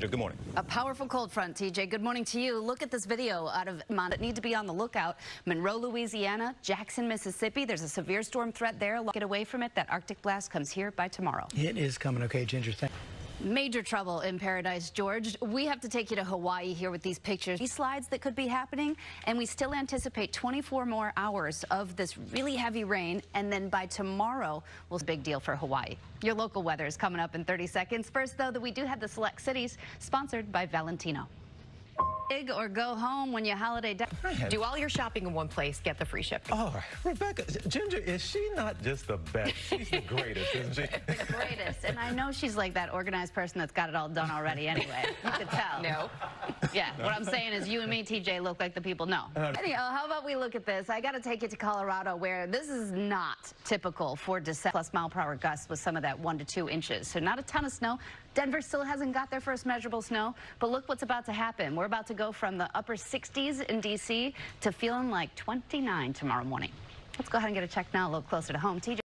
Good morning. A powerful cold front, TJ. Good morning to you. Look at this video out of Mont. Need to be on the lookout. Monroe, Louisiana, Jackson, Mississippi. There's a severe storm threat there. Get away from it. That Arctic blast comes here by tomorrow. It is coming. Okay, Ginger. Thank Major trouble in Paradise, George. We have to take you to Hawaii here with these pictures. These slides that could be happening, and we still anticipate 24 more hours of this really heavy rain, and then by tomorrow, will a big deal for Hawaii. Your local weather is coming up in 30 seconds. First, though, that we do have the select cities sponsored by Valentino. Big or go home when you holiday. Day. Do all your shopping in one place. Get the free shipping. Oh, Rebecca, Ginger, is she not just the best? She's the greatest, isn't she? the greatest. And I know she's like that organized person that's got it all done already anyway. You could tell. No. Yeah, what I'm saying is you and me, TJ, look like the people know. Anyhow, how about we look at this? I got to take it to Colorado where this is not typical for December plus mile per hour gusts with some of that one to two inches. So not a ton of snow. Denver still hasn't got their first measurable snow, but look what's about to happen. We're about to go from the upper 60s in D.C. to feeling like 29 tomorrow morning. Let's go ahead and get a check now a little closer to home. TJ